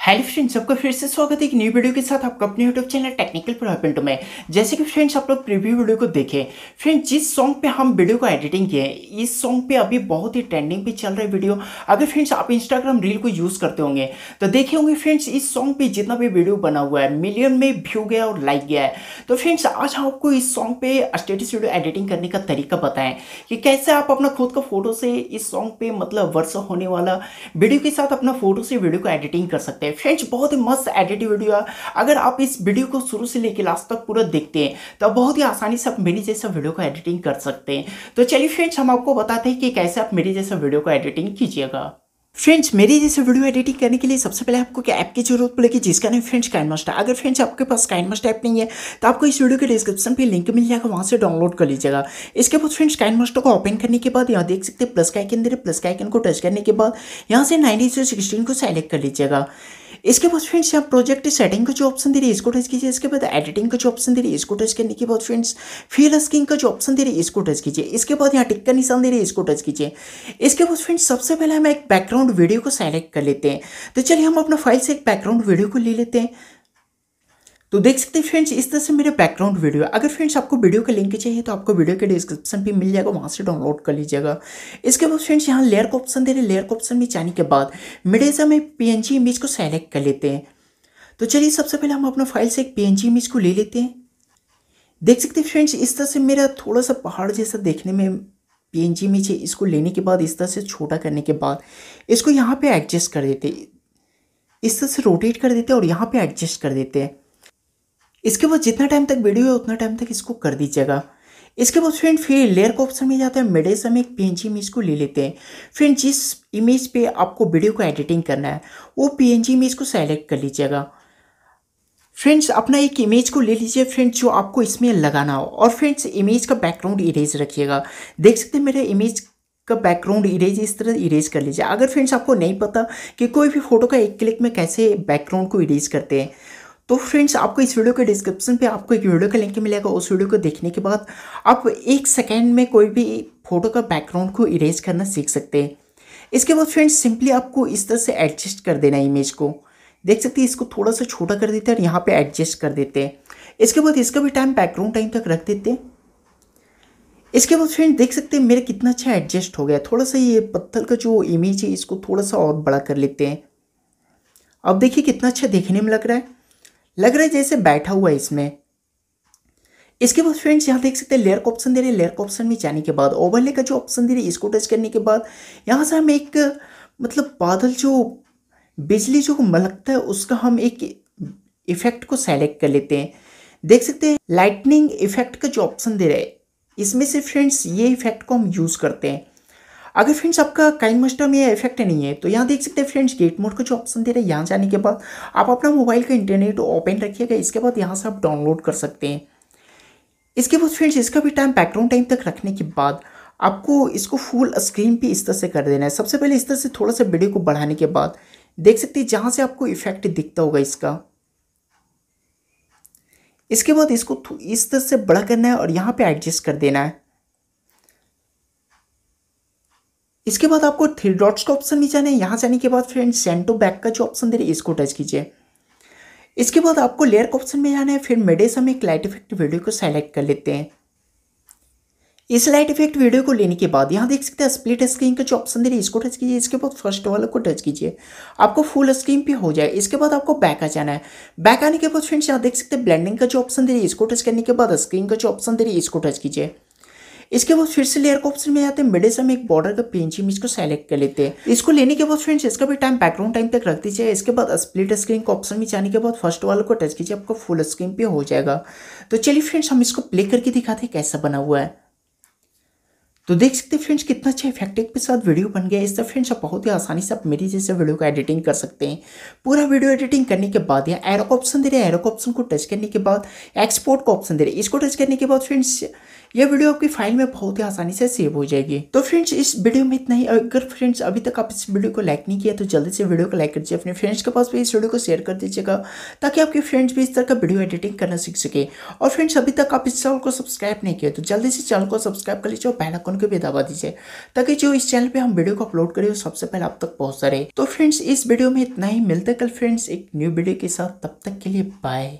Hello friends सबका फिर से स्वागत है एक न्यू वीडियो के साथ आपका अपने यूट्यूब चैनल टेक्निकल प्रोपेंट में। जैसे कि फ्रेंड्स आप लोग प्रीव्यू वीडियो को देखें। फ्रेंड्स जिस सॉन्ग पे हम वीडियो को एडिटिंग किए इस सॉन्ग पे अभी बहुत ही ट्रेंडिंग पे चल रहा है वीडियो अगर फ्रेंड्स आप इंस्टाग्राम रील को यूज़ करते होंगे तो देखे होंगे फ्रेंड्स इस सॉन्ग पर जितना भी वीडियो बना हुआ है मिलियन में व्यू गया और लाइक गया है। तो फ्रेंड्स आज हम आपको इस सॉन्ग पे स्टेटस वीडियो एडिटिंग करने का तरीका बताएँ कि कैसे आप अपना खुद का फ़ोटो से इस सॉन्ग पर मतलब वर्ष होने वाला वीडियो के साथ अपना फ़ोटो से वीडियो को एडिटिंग कर सकते हैं। फ्रेंड्स बहुत ही मस्त एडिट वीडियो है अगर आप इस वीडियो को शुरू से लेकर लास्ट तक पूरा देखते हैं तो बहुत ही आसानी से आप मेरी जैसा वीडियो को एडिटिंग कर सकते हैं। तो चलिए फ्रेंड्स हम आपको बताते हैं कि कैसे आप मेरी जैसा वीडियो को एडिटिंग कीजिएगा। फ्रेंड्स मेरी जैसे वीडियो एडिटिंग करने के लिए सबसे पहले आपको क्या ऐप की ज़रूरत पड़ेगी, जिसका नाम friends KineMaster friends आपके पास काइन मास्टर ऐप नहीं है तो आपको इस वीडियो के डिस्क्रिप्शन पे लिंक मिल जाएगा, वहाँ से डाउनलोड कर लीजिएगा। इसके बाद friends KineMaster open करने के बाद यहाँ देख सकते हैं प्लस का आइकन दे रहे प्लस का आइकन को टच करने के बाद यहाँ से नाइनटी से सिक्सटीन को सेलेक्ट कर लीजिएगा। इसके बाद फ्रेंड्स यहाँ प्रोजेक्ट सेटिंग का जो ऑप्शन दे रही है, इसको टच कीजिए। इसके बाद एडिटिंग का जो ऑप्शन दे रही है, इसको टच करने के बाद फ्रेंड्स फील स्किंग का जो ऑप्शन दे रही है, इसको टच कीजिए। इसके बाद यहाँ टिक का निशान दे रही है, इसको टच कीजिए। इसके बाद फ्रेंड्स सबसे पहले हम एक बैकग्राउंड वीडियो को सेलेक्ट कर लेते हैं। तो चलिए हम अपना फ़ाइल से एक बैकग्राउंड वीडियो को ले लेते हैं। तो देख सकते हैं फ्रेंड्स इस तरह से मेरे बैकग्राउंड वीडियो अगर फ्रेंड्स आपको वीडियो का लिंक चाहिए तो आपको वीडियो के डिस्क्रिप्शन पे मिल जाएगा, वहाँ से डाउनलोड कर लीजिएगा। इसके बाद फ्रेंड्स यहाँ लेयर का ऑप्शन दे रहे लेयर का ऑप्शन में जाने के बाद मिडेजा में पीएनजी इमेज को सेलेक्ट कर लेते हैं। तो चलिए, सबसे पहले हम अपना फ़ाइल से एक पीएनजी इमेज को ले लेते हैं। देख सकते हैं फ्रेंड्स इस तरह से मेरा थोड़ा सा पहाड़ जैसा देखने में पी इमेज है। इसको लेने के बाद, इस तरह से छोटा करने के बाद, इसको यहाँ पर एडजस्ट कर देते इस तरह से रोटेट कर देते और यहाँ पर एडजस्ट कर देते हैं। इसके बाद जितना टाइम तक वीडियो है, उतना टाइम तक इसको कर दीजिएगा। इसके बाद फ्रेंड फिर लेयर का ऑप्शन में जाता है मिडल से हम एक पीएनजी इमेज को ले लेते हैं। फ्रेंड जिस इमेज पे आपको वीडियो को एडिटिंग करना है, वो पी इमेज को सेलेक्ट कर लीजिएगा। फ्रेंड्स अपना एक इमेज को ले लीजिए फ्रेंड्स जो आपको इसमें लगाना हो। और फ्रेंड्स इमेज का बैकग्राउंड इरेज रखिएगा। देख सकते हैं, मेरा इमेज का बैकग्राउंड इरेज इस तरह इरेज कर लीजिए। अगर फ्रेंड्स आपको नहीं पता कि कोई भी फ़ोटो का एक क्लिक में कैसे बैकग्राउंड को इरेज करते हैं तो फ्रेंड्स आपको इस वीडियो के डिस्क्रिप्शन पे आपको एक वीडियो का लिंक मिलेगा। उस वीडियो को देखने के बाद आप एक सेकेंड में कोई भी फ़ोटो का बैकग्राउंड को इरेज करना सीख सकते हैं। इसके बाद फ्रेंड्स सिंपली आपको इस तरह से एडजस्ट कर देना इमेज को। देख सकते हैं, इसको थोड़ा सा छोटा कर देते हैं और यहाँ पे एडजस्ट कर देते हैं। इसके बाद इसका भी टाइम बैकग्राउंड टाइम तक रख देते हैं। इसके बाद फ्रेंड देख सकते हैं, मेरा कितना अच्छा एडजस्ट हो गया थोड़ा सा ये पत्थर का जो इमेज है, इसको थोड़ा सा और बड़ा कर लेते हैं। अब देखिए कितना अच्छा देखने में लग रहा है। लग रहा है जैसे बैठा हुआ है इसमें। इसके बाद फ्रेंड्स यहाँ देख सकते हैं लेयर का ऑप्शन दे रहे हैं। लेयर का ऑप्शन में जाने के बाद ओवरले का जो ऑप्शन दे रहे हैं, इसको टच करने के बाद, यहाँ से हम एक मतलब बादल जो, बिजली जो मलकता है, उसका हम एक इफ़ेक्ट को सेलेक्ट कर लेते हैं। देख सकते हैं लाइटनिंग इफ़ेक्ट का जो ऑप्शन दे रहे हैं, इसमें से फ्रेंड्स ये इफ़ेक्ट को हम यूज़ करते हैं। अगर फ्रेंड्स आपका काइन मास्टर में इफ़ेक्ट नहीं है तो यहाँ देख सकते हैं फ्रेंड्स गेट मोड का जो ऑप्शन दे रहे हैं, यहाँ जाने के बाद आप अपना मोबाइल का इंटरनेट ओपन रखिएगा, इसके बाद यहाँ से आप डाउनलोड कर सकते हैं। इसके बाद फ्रेंड्स इसका भी टाइम बैकग्राउंड टाइम तक रखने के बाद आपको इसको फुल स्क्रीन पे इस तरह से कर देना है। सबसे पहले इस तरह से थोड़ा सा वीडियो को बढ़ाने के बाद देख सकते हैं जहाँ से आपको इफ़ेक्ट दिखता होगा इसका। इसके बाद इसको इस तरह से बड़ा करना है और यहाँ पे एडजस्ट कर देना है। इसके बाद आपको थ्री डॉट्स का ऑप्शन भी जाना है। यहाँ जाने के बाद फ्रेंड सेंटो बैक का जो ऑप्शन दे रहे इसको टच कीजिए। इसके बाद आपको लेयर का ऑप्शन में जाना है, फिर मिडे में एक लाइट इफ़ेक्ट वीडियो को सेलेक्ट कर लेते हैं। इस लाइट इफ़ेक्ट वीडियो को लेने के बाद यहाँ देख सकते हैं स्प्लिट स्क्रीन का जो ऑप्शन दे रही है, इसको टच कीजिए। इसके बाद फ़र्स्ट वाले को टच कीजिए। आपको फुल स्क्रीन पे हो जाए। इसके बाद आपको बैक आ जाना है। बैक आने के बाद फ्रेंड्स यहाँ देख सकते हैं ब्लेंडिंग का जो ऑप्शन दे रही है, इसको टच करने के बाद स्क्रीन का जो ऑप्शन दे रही है, इसको टच कीजिए। इसके बाद फिर से लेयर का ऑप्शन में आते हैं। मिडे से हम एक बॉर्डर का पेंच इमेज को सेलेक्ट कर लेते हैं। इसको लेने के बाद फ्रेंड्स इसका भी टाइम बैकग्राउंड टाइम तक रख दीजिए। इसके बाद स्प्लिट स्क्रीन का ऑप्शन में जाने के बाद फ़र्स्ट वाले को टच कीजिए, आपको फुल स्क्रीन पे हो जाएगा। तो चलिए फ्रेंड्स हम इसको प्ले करके दिखाते हैं कैसा बना हुआ है। तो देख सकते हैं फ्रेंड्स कितना अच्छा इफ़ेक्टिव के साथ वीडियो बन गया इस तरह फ्रेंड्स आप बहुत ही आसानी से आप मेरी जैसे वीडियो को एडिटिंग कर सकते हैं। पूरा वीडियो एडिटिंग करने के बाद या एरो का ऑप्शन दे रहे हैं एरो का ऑप्शन को टच करने के बाद एक्सपोर्ट का ऑप्शन दे रहे हैं। इसको टच करने के बाद फ्रेंड्स यह वीडियो आपकी फ़ाइल में बहुत ही आसानी से सेव हो जाएगी। तो फ्रेंड्स, इस वीडियो में इतना ही। अगर फ्रेंड्स, अभी तक आप इस वीडियो को लाइक नहीं किया तो जल्दी से वीडियो को लाइक कर दीजिए। अपने फ्रेंड्स के पास भी इस वीडियो को शेयर कर दीजिएगा, ताकि आपके फ्रेंड्स भी इस तरह का वीडियो एडिटिंग करना सीख सके। और फ्रेंड्स, अभी तक आप इस चैनल को सब्सक्राइब नहीं किया तो जल्दी से चैनल को सब्सक्राइब कर लीजिए और पहला कौन को भी दबा दीजिए, ताकि जो इस चैनल पर हम वीडियो को अपलोड करें सबसे पहले आप तक पहुँच रहे तो फ्रेंड्स, इस वीडियो में इतना ही। मिलते कल फ्रेंड्स एक न्यू वीडियो के साथ। तब तक के लिए बाय।